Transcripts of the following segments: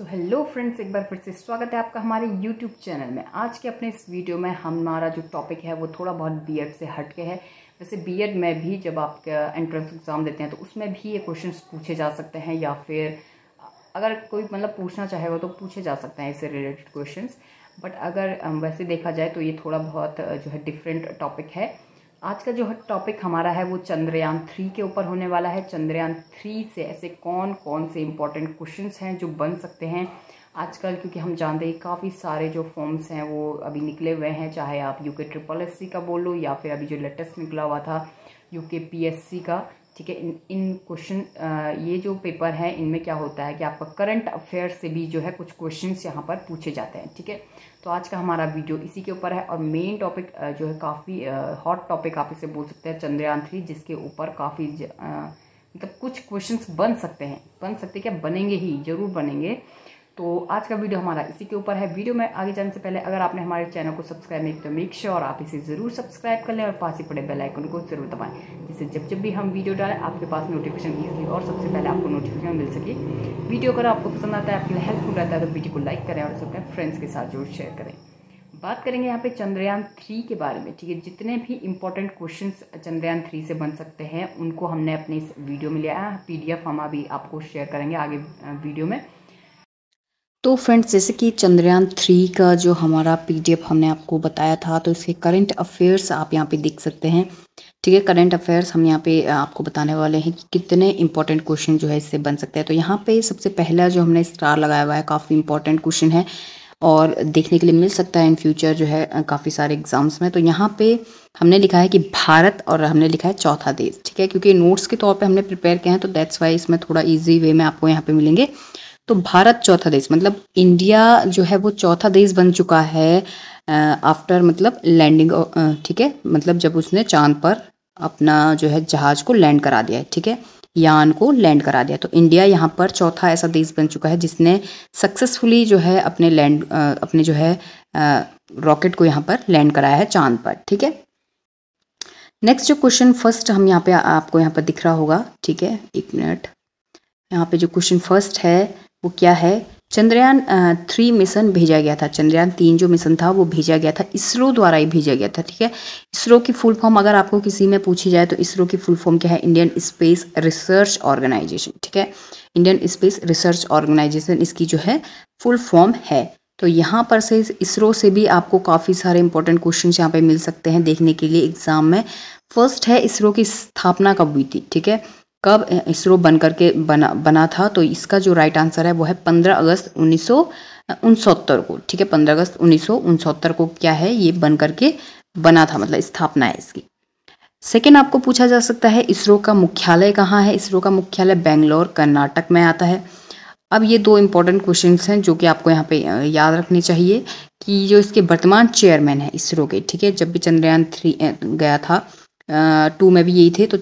So hello friends एक बार फिर से स्वागत है आपका हमारे यूट्यूब चैनल में। आज के अपने इस वीडियो में हमारा जो टॉपिक है, वो थोड़ा बहुत बीएड से हट के है। वैसे बीएड में भी जब आप एंट्रेंस एग्ज़ाम देते हैं तो उसमें भी ये क्वेश्चंस पूछे जा सकते हैं या फिर अगर कोई मतलब पूछना चाहेगा तो पूछे जा सकते हैं इससे रिलेटेड क्वेश्चन बट अगर वैसे देखा जाए तो ये थोड़ा बहुत जो है डिफरेंट टॉपिक है। आज का जो टॉपिक हमारा है वो चंद्रयान थ्री के ऊपर होने वाला है। चंद्रयान थ्री से ऐसे कौन कौन से इंपॉर्टेंट क्वेश्चंस हैं जो बन सकते हैं। आजकल क्योंकि हम जानते हैं काफ़ी सारे जो फॉर्म्स हैं वो अभी निकले हुए हैं, चाहे आप यूके ट्रिपल एससी का बोलो या फिर अभी जो लेटेस्ट निकला हुआ था यूके पीएससी का। ठीक है, इन इन क्वेश्चन ये जो पेपर है, इनमें क्या होता है कि आपका करंट अफेयर्स से भी जो है कुछ क्वेश्चन यहाँ पर पूछे जाते हैं, ठीक है? तो आज का हमारा वीडियो इसी के ऊपर है और मेन टॉपिक जो है काफ़ी हॉट टॉपिक आप इसे बोल सकते हैं चंद्रयान थ्री जिसके ऊपर काफ़ी मतलब कुछ क्वेश्चंस बन सकते हैं। बन सकते क्या? बनेंगे ही, ज़रूर बनेंगे। तो आज का वीडियो हमारा इसी के ऊपर है। वीडियो में आगे जाने से पहले अगर आपने हमारे चैनल को सब्सक्राइब नहीं तो मेक श्योर आप इसे ज़रूर सब्सक्राइब कर लें और पास ही पड़े बेल आइकन को ज़रूर दबाएँ, जिससे जब जब भी हम वीडियो डालें, आपके पास नोटिफिकेशन ईजिली और सबसे पहले आपको नोटिफिकेशन मिल सके। वीडियो अगर आपको पसंद आता है, आपके लिए हेल्पफुल रहता है तो वीडियो को लाइक करें और अपने फ्रेंड्स के साथ ज़रूर शेयर करें। बात करेंगे यहाँ पे चंद्रयान थ्री के बारे में, ठीक है? जितने भी इंपॉर्टेंट क्वेश्चंस चंद्रयान थ्री से बन सकते हैं, उनको हमने अपने इस वीडियो में लिया है। पीडीएफ हम अभी आपको शेयर करेंगे आगे वीडियो में। तो फ्रेंड्स जैसे कि चंद्रयान थ्री का जो हमारा पीडीएफ हमने आपको बताया था तो इसके करंट अफेयर्स आप यहाँ पे देख सकते हैं। ठीक है करंट अफेयर्स हम यहाँ पे आपको बताने वाले हैं कि कितने इंपॉर्टेंट क्वेश्चन जो है इससे बन सकते हैं। तो यहाँ पे सबसे पहला जो हमने स्टार लगाया हुआ है, काफ़ी इंपॉर्टेंट क्वेश्चन है और देखने के लिए मिल सकता है इन फ्यूचर जो है काफ़ी सारे एग्ज़ाम्स में। तो यहाँ पे हमने लिखा है कि भारत और हमने लिखा है चौथा देश। ठीक है, क्योंकि नोट्स के तौर पे हमने प्रिपेयर किया है तो दैट्स वाई इसमें थोड़ा इजी वे में आपको यहाँ पे मिलेंगे। तो भारत चौथा देश मतलब इंडिया जो है वो चौथा देश बन चुका है आफ्टर मतलब लैंडिंग ठीक है? मतलब जब उसने चाँद पर अपना जो है जहाज़ को लैंड करा दिया है, ठीक है? यान को लैंड करा दिया तो इंडिया यहाँ पर चौथा ऐसा देश बन चुका है जिसने सक्सेसफुली जो है अपने लैंड अपने जो है रॉकेट को यहाँ पर लैंड कराया है चाँद पर, ठीक है? नेक्स्ट जो क्वेश्चन फ़र्स्ट हम यहाँ पे आपको यहाँ पर दिख रहा होगा, ठीक है? एक मिनट यहाँ पे जो क्वेश्चन फ़र्स्ट है वो क्या है? चंद्रयान थ्री मिशन भेजा गया था। चंद्रयान तीन जो मिशन था, वो भेजा गया था। इसरो द्वारा ही भेजा गया था, ठीक है? इसरो की फुल फॉर्म अगर आपको किसी में पूछी जाए तो इसरो की फुल फॉर्म क्या है? इंडियन स्पेस रिसर्च ऑर्गेनाइजेशन ठीक है? इंडियन स्पेस रिसर्च ऑर्गेनाइजेशन इसकी जो है फुल फॉर्म है। तो यहाँ पर से इसरो से भी आपको काफ़ी सारे इंपॉर्टेंट क्वेश्चन यहाँ पे मिल सकते हैं देखने के लिए एग्ज़ाम में। फ़र्स्ट है इसरो की स्थापना कब हुई थी, ठीक है? कब इसरो बन करके बना बना था तो इसका जो राइट आंसर है वो है पंद्रह अगस्त उन्नीस को, ठीक है? पंद्रह अगस्त उन्नीस को क्या है, ये बन करके बना था मतलब स्थापना है इसकी। सेकेंड आपको पूछा जा सकता है, इसरो का मुख्यालय कहाँ है? इसरो का मुख्यालय बेंगलोर, कर्नाटक में आता है। अब ये दो इंपॉर्टेंट क्वेश्चन हैं, जो कि आपको यहाँ पे याद रखने चाहिए कि जो इसके वर्तमान चेयरमैन है इसरो के, ठीक है? जब भी चंद्रयान थ्री गया था टू में भी यही थे तो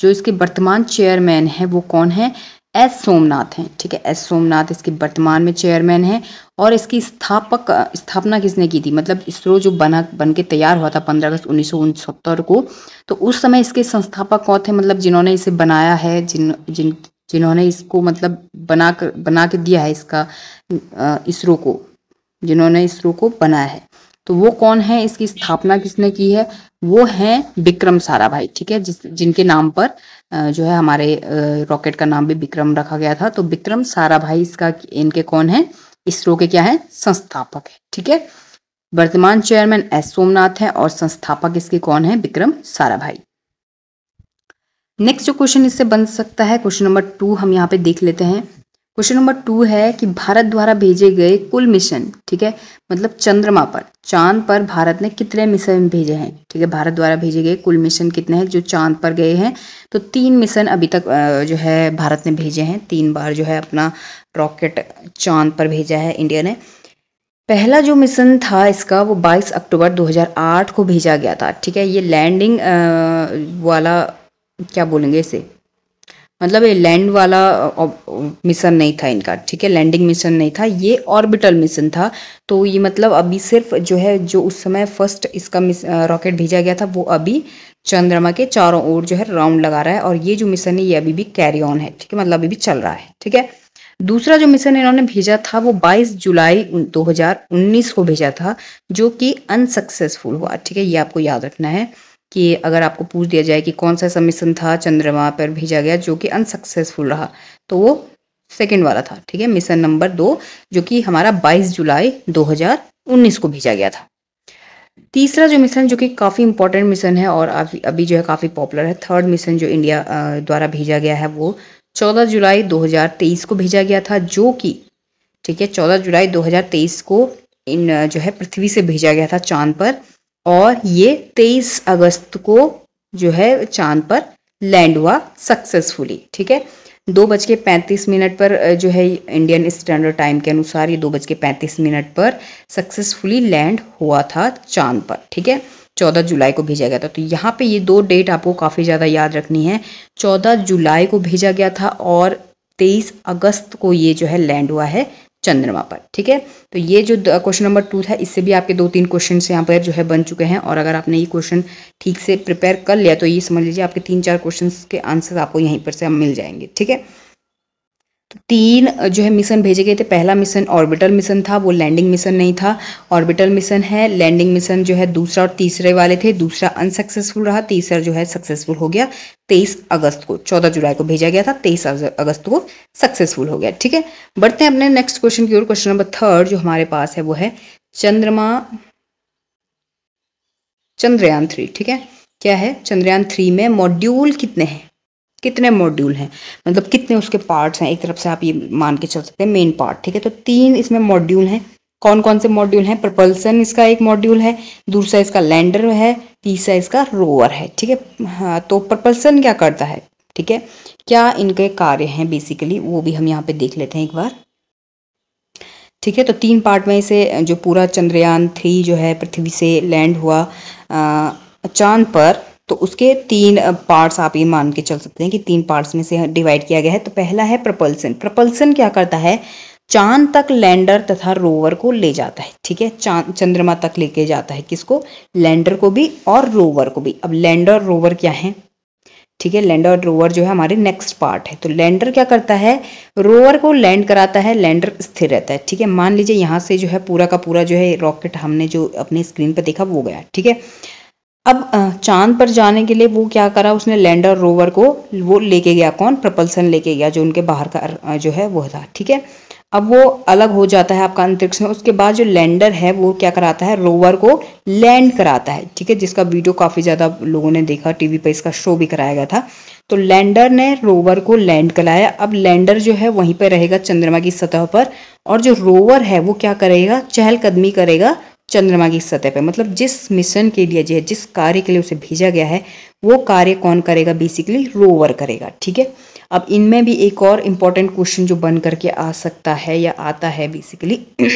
जो इसके वर्तमान चेयरमैन हैं, वो कौन है? एस सोमनाथ हैं, ठीक है? एस सोमनाथ इसके वर्तमान में चेयरमैन है और इसकी स्थापक स्थापना किसने की थी? मतलब इसरो जो बना, बन के तैयार हुआ था पंद्रह अगस्त उन्नीस को तो उस समय इसके संस्थापक कौन थे? मतलब जिन्होंने इसे बनाया है, जिन जिन, जिन्होंने इसको मतलब बना कर, बना के दिया है इसका इसरो को, जिन्होंने इसरो को बनाया है। तो वो कौन है? इसकी स्थापना किसने की है? वो है विक्रम साराभाई, ठीक है? जिस, जिनके नाम पर जो है हमारे रॉकेट का नाम भी विक्रम रखा गया था। तो विक्रम साराभाई इसका, इनके कौन है? इसरो के क्या है? संस्थापक है, ठीक है? वर्तमान चेयरमैन एस सोमनाथ है और संस्थापक इसके कौन है? विक्रम साराभाई। नेक्स्ट जो क्वेश्चन इससे बन सकता है, क्वेश्चन नंबर टू हम यहाँ पे देख लेते हैं। क्वेश्चन नंबर टू है कि भारत द्वारा भेजे गए कुल मिशन, ठीक है? मतलब चंद्रमा पर, चाँद पर भारत ने कितने मिशन भेजे हैं, ठीक है? भारत द्वारा भेजे गए कुल मिशन कितने हैं? जो चाँद पर गए हैं तो तीन मिशन अभी तक जो है भारत ने भेजे हैं, तीन बार जो है अपना रॉकेट चाँद पर भेजा है इंडिया ने। पहला जो मिशन था इसका, वो 22 अक्टूबर 2008 को भेजा गया था, ठीक है? ये लैंडिंग वाला, क्या बोलेंगे इसे? मतलब ये लैंड वाला मिशन नहीं था इनका, ठीक है? लैंडिंग मिशन नहीं था, ये ऑर्बिटल मिशन था। तो ये मतलब अभी सिर्फ़ जो है, जो उस समय फ़र्स्ट इसका रॉकेट भेजा गया था, वो अभी चंद्रमा के चारों ओर जो है राउंड लगा रहा है और ये जो मिशन है, ये अभी भी कैरी ऑन है, ठीक है? मतलब अभी भी चल रहा है, ठीक है? दूसरा जो मिशन इन्होंने भेजा था, वो 22 जुलाई 2019 को भेजा था, जो कि अनसक्सेसफुल हुआ, ठीक है? ये आपको याद रखना है। कि अगर आपको पूछ दिया जाए कि कौन सा ऐसा मिशन था चंद्रमा पर भेजा गया जो कि अनसक्सेसफुल रहा तो वो सेकेंड वाला था, ठीक है? मिशन नंबर दो, जो कि हमारा 22 जुलाई 2019 को भेजा गया था। तीसरा जो मिशन जो कि काफ़ी इंपॉर्टेंट मिशन है और अभी जो है काफ़ी पॉपुलर है थर्ड मिशन जो इंडिया द्वारा भेजा गया है वो 14 जुलाई 2023 को भेजा गया था, जो कि, ठीक है? 14 जुलाई 2023 को इन, जो है पृथ्वी से भेजा गया था, चाँद पर। और ये 23 अगस्त को जो है चाँद पर लैंड हुआ सक्सेसफुली, ठीक है? दो बज के पैंतीस मिनट पर जो है इंडियन स्टैंडर्ड टाइम के अनुसार ये दो बज के पैंतीस मिनट पर सक्सेसफुली लैंड हुआ था चाँद पर, ठीक है? चौदह जुलाई को भेजा गया था। तो यहाँ पे ये दो डेट आपको काफ़ी ज़्यादा याद रखनी है। चौदह जुलाई को भेजा गया था और तेईस अगस्त को ये जो है लैंड हुआ है चंद्रमा पर, ठीक है? तो ये जो क्वेश्चन नंबर टू था, इससे भी आपके दो तीन क्वेश्चन यहाँ पर जो है बन चुके हैं और अगर आपने ये क्वेश्चन ठीक से प्रिपेयर कर लिया तो ये समझ लीजिए आपके तीन चार क्वेश्चन के आंसर आपको यहीं पर से मिल जाएँगे, ठीक है? तीन जो है मिशन भेजे गए थे। पहला मिशन ऑर्बिटल मिशन था, वो लैंडिंग मिशन नहीं था। ऑर्बिटल मिशन है, लैंडिंग मिशन जो है दूसरा और तीसरे वाले थे। दूसरा अनसक्सेसफुल रहा, तीसरा जो है सक्सेसफुल हो गया। तेईस अगस्त को, चौदह जुलाई को भेजा गया था, तेईस अगस्त को सक्सेसफुल हो गया, ठीक है? बढ़ते हैं अपने नेक्स्ट क्वेश्चन की ओर। क्वेश्चन नंबर थर्ड जो हमारे पास है, वो है चंद्रमा, चंद्रयान थ्री, ठीक है? क्या है? चंद्रयान थ्री में मॉड्यूल कितने हैं? कितने मॉड्यूल हैं? मतलब कितने उसके पार्ट्स हैं? एक तरफ़ से आप ये मान के चल सकते हैं मेन पार्ट ठीक है? तो तीन इसमें मॉड्यूल हैं। कौन कौन से मॉड्यूल हैं? प्रपल्सन इसका एक मॉड्यूल है, दूसरा इसका लैंडर है, तीसरा इसका रोवर है, ठीक है? हाँ तो प्रपल्सन क्या करता है? ठीक है? क्या इनके कार्य हैं बेसिकली वो भी हम यहाँ पे देख लेते हैं एक बार। ठीक है? तो तीन पार्ट में इसे, जो पूरा चंद्रयान थ्री जो है, पृथ्वी से लैंड हुआ चाँद पर तो उसके तीन पार्ट्स आप ये मान के चल सकते हैं कि तीन पार्ट्स में से डिवाइड किया गया है। तो पहला है प्रपल्सन प्रपल्सन क्या करता है? चाँद तक लैंडर तथा रोवर को ले जाता है, ठीक है? चाँद, चंद्रमा तक लेके जाता है किसको? लैंडर को भी और रोवर को भी। अब लैंडर रोवर क्या है? ठीक है लैंडर और रोवर जो है हमारे नेक्स्ट पार्ट है। तो लैंडर क्या करता है? रोवर को लैंड कराता है लैंडर स्थिर रहता है, ठीक है? मान लीजिए यहाँ से जो है पूरा का पूरा जो है रॉकेट हमने जो अपने स्क्रीन पर देखा वो गया, ठीक है? अब चाँद पर जाने के लिए वो क्या करा? उसने लैंडर रोवर को वो लेके गया कौन? प्रपल्सन लेके गया, जो उनके बाहर का जो है वो था, ठीक है? अब वो अलग हो जाता है आपका अंतरिक्ष में। उसके बाद जो लैंडर है, वो क्या कराता है? रोवर को लैंड कराता है, ठीक है? जिसका वीडियो काफ़ी ज़्यादा लोगों ने देखा, टीवी पे इसका शो भी कराया गया था। तो लैंडर ने रोवर को लैंड कराया। अब लैंडर जो है, वहीं पर रहेगा चंद्रमा की सतह पर, और जो रोवर है, वो क्या करेगा? चहलकदमी करेगा चंद्रमा की सतह पर मतलब जिस मिशन के लिए जिस कार्य के लिए उसे भेजा गया है, वो कार्य कौन करेगा? बेसिकली रोवर करेगा, ठीक है? अब इनमें भी एक और इंपॉर्टेंट क्वेश्चन जो बन करके आ सकता है या आता है बेसिकली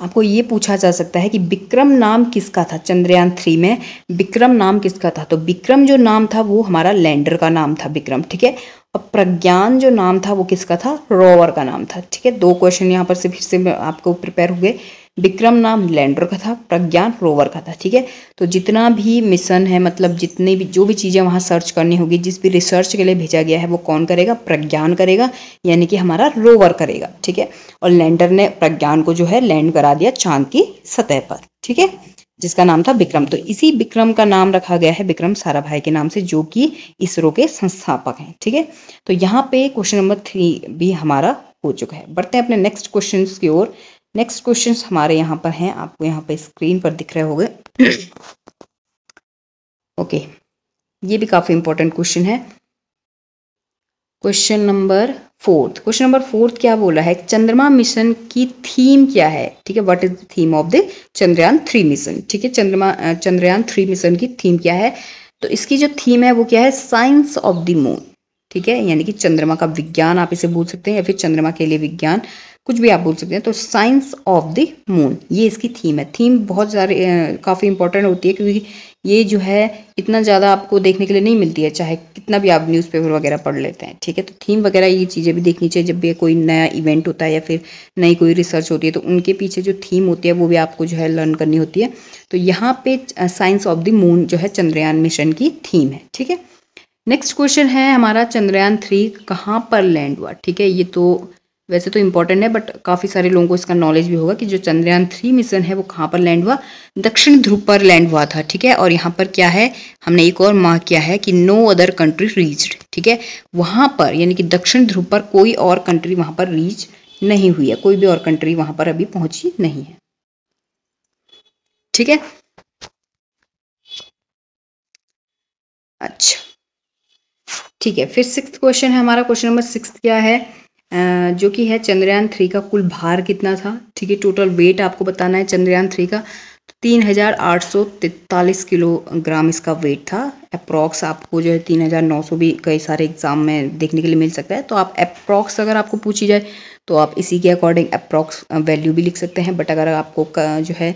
आपको ये पूछा जा सकता है कि विक्रम नाम किसका था? चंद्रयान थ्री में विक्रम नाम किसका था? तो विक्रम जो नाम था, वो हमारा लैंडर का नाम था, विक्रम, ठीक है? और प्रज्ञान जो नाम था, वो किसका था? रोवर का नाम था, ठीक है? दो क्वेश्चन यहाँ पर से फिर से आपको प्रिपेयर हुए। विक्रम नाम लैंडर का था, प्रज्ञान रोवर का था, ठीक है? तो जितना भी मिशन है मतलब जितने भी, जो भी चीज़ें वहाँ सर्च करनी होगी, जिस भी रिसर्च के लिए भेजा गया है, वो कौन करेगा? प्रज्ञान करेगा, यानी कि हमारा रोवर करेगा, ठीक है? और लैंडर ने प्रज्ञान को जो है लैंड करा दिया चाँद की सतह पर, ठीक है? जिसका नाम था विक्रम। तो इसी विक्रम का नाम रखा गया है विक्रम साराभाई के नाम से, जो कि इसरो के संस्थापक हैं, ठीक है? तो यहाँ पे क्वेश्चन नंबर थ्री भी हमारा हो चुका है। बढ़ते हैं अपने नेक्स्ट क्वेश्चन की ओर। नेक्स्ट क्वेश्चन हमारे यहाँ पर हैं। आपको यहाँ पर स्क्रीन पर दिख रहे होंगे। Okay okay. ये भी काफ़ी इंपॉर्टेंट क्वेश्चन है। Question number fourth question number fourth क्या बोला है? चंद्रमा मिशन की थीम क्या है? ठीक है what is the theme of the Chandrayaan three mission ठीक है, चंद्रमा चंद्रयान थ्री मिशन की थीम क्या है? तो इसकी जो थीम है वो क्या है? साइंस ऑफ़ द मून ठीक है, यानी कि चंद्रमा का विज्ञान आप इसे बोल सकते हैं या फिर चंद्रमा के लिए विज्ञान। कुछ भी आप बोल सकते हैं। तो साइंस ऑफ़ द मून, ये इसकी थीम है। थीम बहुत सारे काफ़ी इंपॉर्टेंट होती है क्योंकि ये जो है, इतना ज़्यादा आपको देखने के लिए नहीं मिलती है, चाहे कितना भी आप न्यूज़पेपर वगैरह पढ़ लेते हैं, ठीक है? तो थीम वगैरह ये चीज़ें भी देखनी चाहिए, जब भी कोई नया इवेंट होता है या फिर नई कोई रिसर्च होती है तो उनके पीछे जो थीम होती है, वो भी आपको जो है लर्न करनी होती है। तो यहाँ पे साइंस ऑफ़ द मून जो है चंद्रयान मिशन की थीम है, ठीक है? नेक्स्ट क्वेश्चन है हमारा चंद्रयान थ्री कहाँ पर लैंड हुआ, ठीक है? ये तो वैसे तो इंपॉर्टेंट है बट काफ़ी सारे लोगों को इसका नॉलेज भी होगा कि जो चंद्रयान थ्री मिशन है, वो कहाँ पर लैंड हुआ? दक्षिण ध्रुव पर लैंड हुआ था, ठीक है? और यहाँ पर क्या है? हमने एक और मार्क किया है कि नो अदर कंट्री रीच्ड ठीक है? वहाँ पर, यानी कि दक्षिण ध्रुव पर कोई और कंट्री वहाँ पर रीच नहीं हुई है, कोई भी और कंट्री वहाँ पर अभी पहुँची नहीं है, ठीक है? अच्छा ठीक है, फिर सिक्स क्वेश्चन है हमारा क्वेश्चन नंबर सिक्स क्या है? जो कि है चंद्रयान थ्री का कुल भार कितना था? ठीक है टोटल वेट आपको बताना है चंद्रयान थ्री का। तीन हज़ार आठ सौ तैतालीस किलोग्राम इसका वेट था। अप्रॉक्स आपको जो है तीन हज़ार नौ सौ भी कई सारे एग्ज़ाम में देखने के लिए मिल सकता है। तो आप अप्रॉक्स अगर आपको पूछी जाए तो आप इसी के अकॉर्डिंग अप्रॉक्स वैल्यू भी लिख सकते हैं। बट अगर आपको जो है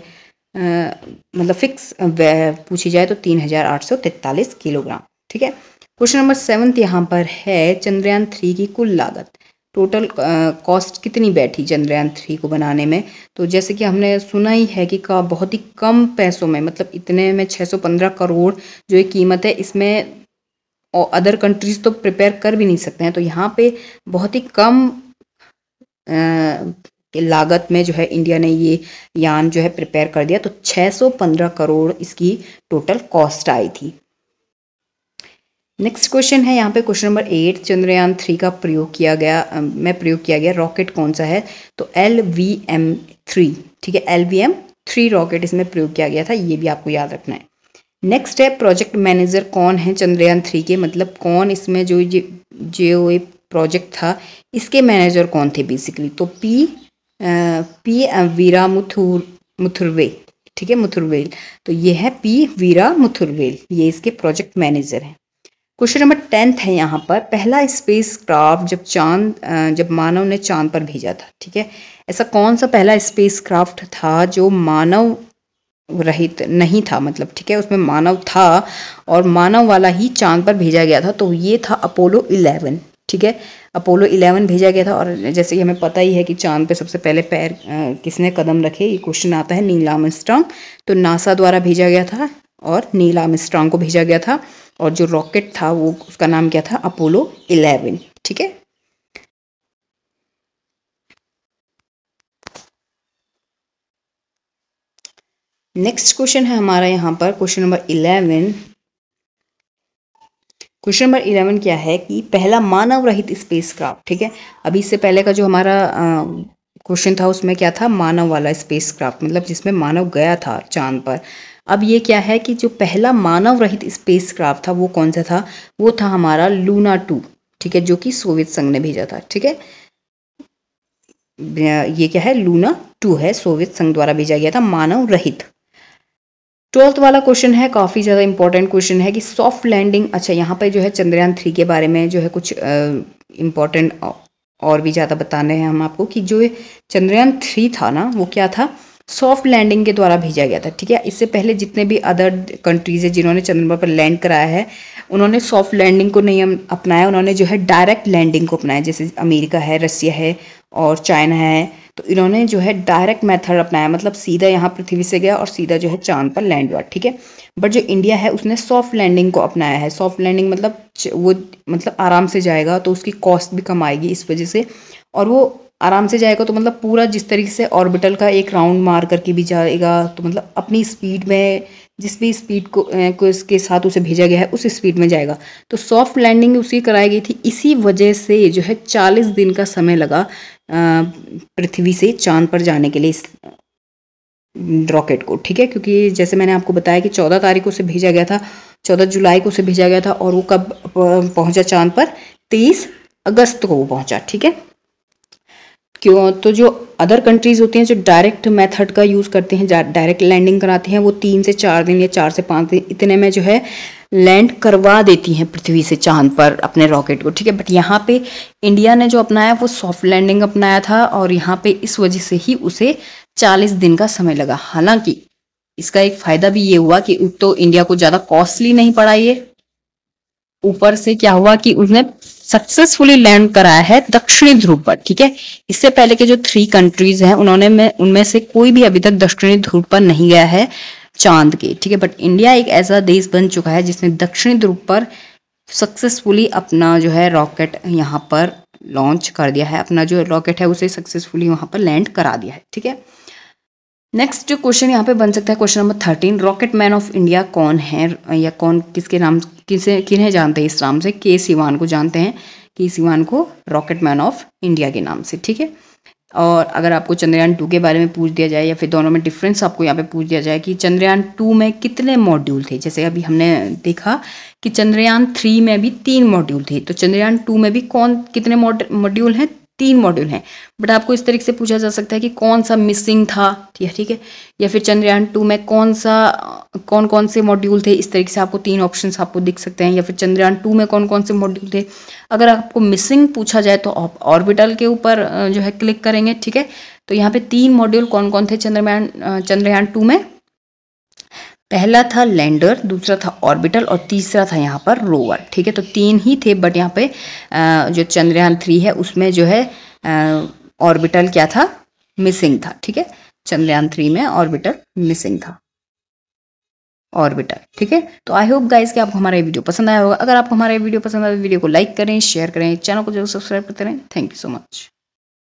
मतलब फिक्स पूछी जाए तो तीन हज़ार आठ सौ तैतालीस किलोग्राम ठीक है? क्वेश्चन नंबर सेवन्थ यहाँ पर है चंद्रयान थ्री की कुल लागत। टोटल कॉस्ट कितनी बैठी चंद्रयान थ्री को बनाने में? तो जैसे कि हमने सुना ही है कि का बहुत ही कम पैसों में मतलब इतने में 615 करोड़ जो ये कीमत है इसमें और अदर कंट्रीज़ तो प्रिपेयर कर भी नहीं सकते हैं। तो यहाँ पे बहुत ही कम आ, लागत में जो है इंडिया ने ये यान जो है प्रिपेयर कर दिया। तो 615 करोड़ इसकी टोटल कॉस्ट आई थी। नेक्स्ट क्वेश्चन है, यहाँ पे question number eight Chandrayaan three का प्रयोग किया गया में प्रयोग किया गया रॉकेट कौन सा है? तो एल वी एम थ्री ठीक है L V M three rocket इसमें प्रयोग किया गया था, ये भी आपको याद रखना है। नेक्स्ट है प्रोजेक्ट मैनेजर कौन है चंद्रयान थ्री के? मतलब कौन इसमें जो ये जो ये प्रोजेक्ट था, इसके मैनेजर कौन थे बेसिकली तो पी पी वीरा मुथुर मुथुरवे ठीक है मुथुरवेल तो ये है पी वीरा मुथुरवेल ये इसके प्रोजेक्ट मैनेजर हैं। क्वेश्चन नंबर टेंथ है यहाँ पर। पहला स्पेस क्राफ्ट जब चाँद जब मानव ने चाँद पर भेजा था, ठीक है? ऐसा कौन सा पहला स्पेस क्राफ्ट था जो मानव रहित नहीं था मतलब ठीक है? उसमें मानव था और मानव वाला ही चाँद पर भेजा गया था तो ये था अपोलो इलेवन, ठीक है? अपोलो इलेवन भेजा गया था और जैसे कि हमें पता ही है कि चाँद पे सबसे पहले पैर किसने कदम रखे, ये क्वेश्चन आता है नील आर्मस्ट्रॉन्ग तो नासा द्वारा भेजा गया था और नील आर्मस्ट्रॉन्ग को भेजा गया था। और जो रॉकेट था वो, उसका नाम क्या था? अपोलो 11 ठीक है? नेक्स्ट क्वेश्चन है हमारा यहाँ पर question number eleven question number eleven क्या है कि पहला मानव रहित स्पेस क्राफ्ट ठीक है? अभी इससे पहले का जो हमारा क्वेश्चन था उसमें क्या था? मानव वाला स्पेस क्राफ्ट मतलब जिसमें मानव गया था चाँद पर। अब ये क्या है कि जो पहला मानव रहित स्पेस क्राफ्ट था, वो कौन सा था? वो था हमारा लूना टू ठीक है, जो कि सोवियत संघ ने भेजा था, ठीक है? ये क्या है? लूना टू है सोवियत संघ द्वारा भेजा गया था मानव रहित ट्वेल्थ वाला क्वेश्चन है, काफ़ी ज़्यादा इंपॉर्टेंट क्वेश्चन है कि सॉफ्ट लैंडिंग अच्छा यहाँ पर जो है चंद्रयान थ्री के बारे में जो है कुछ इम्पोर्टेंट और भी ज़्यादा बताने हैं हम आपको कि जो चंद्रयान थ्री था ना, वो क्या था? सॉफ्ट लैंडिंग के द्वारा भेजा गया था, ठीक है? इससे पहले जितने भी अदर कंट्रीज़ है जिन्होंने चंद्रमा पर लैंड कराया है, उन्होंने सॉफ्ट लैंडिंग को नहीं अपनाया, उन्होंने जो है डायरेक्ट लैंडिंग को अपनाया, जैसे अमेरिका है, रसिया है और चाइना है तो इन्होंने जो है डायरेक्ट मेथड अपनाया मतलब सीधा यहाँ पृथ्वी से गया और सीधा जो है चाँद पर लैंड हुआ, ठीक है? बट जो इंडिया है, उसने सॉफ्ट लैंडिंग को अपनाया है। सॉफ्ट लैंडिंग मतलब वो मतलब आराम से जाएगा तो उसकी कॉस्ट भी कम आएगी इस वजह से। और वो आराम से जाएगा तो मतलब पूरा जिस तरीके से ऑर्बिटल का एक राउंड मार करके भी जाएगा तो मतलब अपनी स्पीड में जिस भी स्पीड को, को इसके साथ उसे भेजा गया है उस स्पीड में जाएगा। तो सॉफ्ट लैंडिंग उसी कराई गई थी इसी वजह से जो है चालीस दिन का समय लगा पृथ्वी से चाँद पर जाने के लिए रॉकेट को ठीक है? क्योंकि जैसे मैंने आपको बताया कि चौदह तारीख को उसे भेजा गया था चौदह जुलाई को उसे भेजा गया था और वो कब पहुँचा चाँद पर? तेईस अगस्त को वो पहुँचा ठीक है? क्यों? तो जो अदर कंट्रीज़ होती हैं, जो डायरेक्ट मेथड का यूज़ करते हैं डायरेक्ट लैंडिंग कराते हैं, वो तीन से चार दिन या चार से पाँच दिन इतने में जो है लैंड करवा देती हैं पृथ्वी से चाँद पर अपने रॉकेट को, ठीक है? बट यहाँ पे इंडिया ने जो अपनाया, वो सॉफ्ट लैंडिंग अपनाया था और यहाँ पे इस वजह से ही उसे चालीस दिन का समय लगा। हालाँकि इसका एक फ़ायदा भी ये हुआ कि तो इंडिया को ज़्यादा कॉस्टली नहीं पड़ा ये। ऊपर से क्या हुआ कि उसने सक्सेसफुली लैंड कराया है दक्षिणी ध्रुव पर, ठीक है? इससे पहले के जो थ्री कंट्रीज़ हैं, उन्होंने में, उनमें से कोई भी अभी तक दक्षिणी ध्रुव पर नहीं गया है चाँद के, ठीक है? बट इंडिया एक ऐसा देश बन चुका है जिसने दक्षिणी ध्रुव पर सक्सेसफुली अपना जो है रॉकेट यहाँ पर लॉन्च कर दिया है, अपना जो रॉकेट है उसे सक्सेसफुली वहाँ पर लैंड करा दिया है, ठीक है? नेक्स्ट जो क्वेश्चन यहाँ पे बन सकता है question number thirteen rocket man of India कौन है? या कौन, किसके नाम, किसे, किन्हें जानते हैं इस नाम से? के सिवान को जानते हैं। के सिवान को रॉकेट मैन ऑफ़ इंडिया के नाम से, ठीक है? और अगर आपको चंद्रयान टू के बारे में पूछ दिया जाए या फिर दोनों में डिफरेंस आपको यहाँ पे पूछ दिया जाए कि चंद्रयान टू में कितने मॉड्यूल थे? जैसे अभी हमने देखा कि चंद्रयान थ्री में भी तीन मॉड्यूल थे। तो चंद्रयान टू में भी कौन, कितने मॉड्यूल हैं? तीन मॉड्यूल हैं। बट आपको इस तरीके से पूछा जा सकता है कि कौन सा मिसिंग था, ठीक है ठीक है? या फिर चंद्रयान टू में कौन सा कौन कौन से मॉड्यूल थे? इस तरीके से आपको तीन ऑप्शंस आपको दिख सकते हैं। या फिर चंद्रयान टू में कौन कौन से मॉड्यूल थे? अगर आपको मिसिंग पूछा जाए तो आप ऑर्बिटल के ऊपर जो है क्लिक करेंगे, ठीक है? तो यहाँ पे तीन मॉड्यूल कौन कौन थे चंद्रयान चंद्रयान टू में? पहला था लैंडर, दूसरा था ऑर्बिटल और तीसरा था यहाँ पर रोवर। ठीक है तो तीन ही थे बट यहाँ पे जो चंद्रयान थ्री है, उसमें जो है ऑर्बिटल क्या था? मिसिंग था। ठीक है, चंद्रयान थ्री में ऑर्बिटल मिसिंग था। ऑर्बिटल। ठीक है तो आई होप गाइस कि आपको हमारा ये वीडियो पसंद आया होगा। अगर आपको हमारा ये वीडियो पसंद आया तो वीडियो को लाइक करें शेयर करें चैनल को ज़रूर सब्सक्राइब करते रहें। Thank you so much